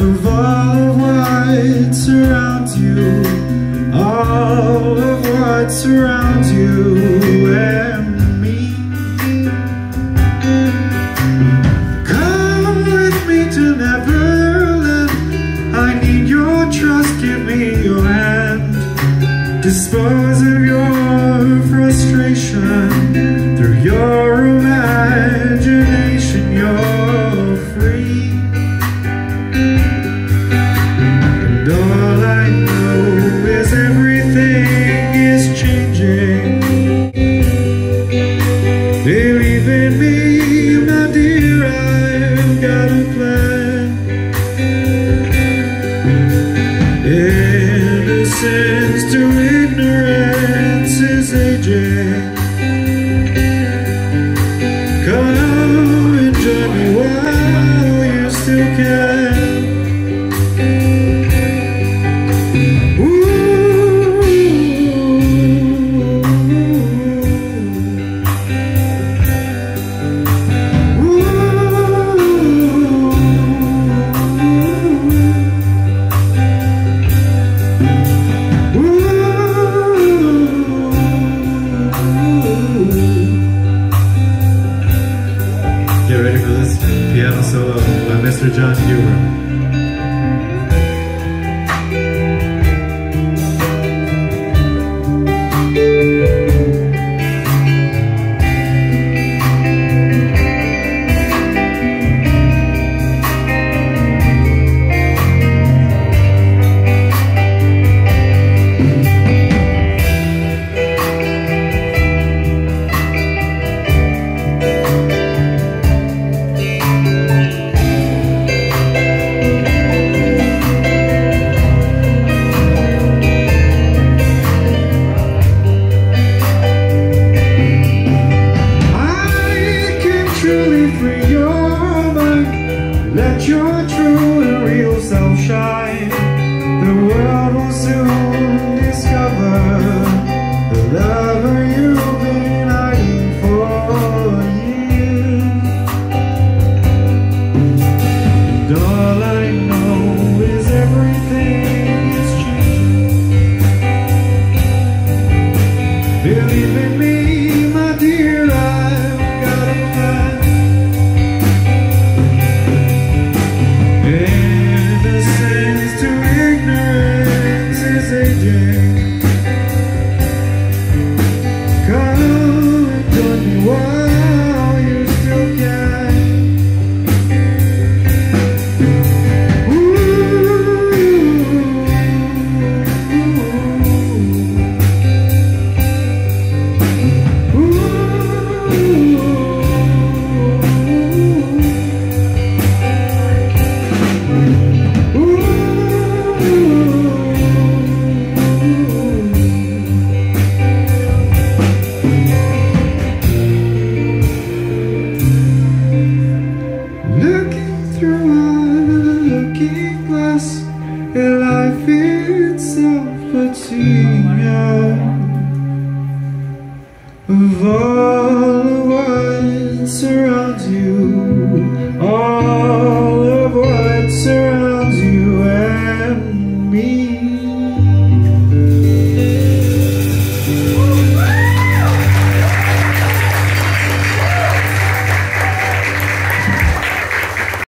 of all of what surrounds you, all of what surrounds you and me. Come with me to Neverland. I need your trust, give me your hand. Dispose of your frustration through your imagination. Innocence to ignorance is aging. Come and join me while you still can. Mr. John Huber. Believe in me, my dear, life itself between you Of all the words around you. All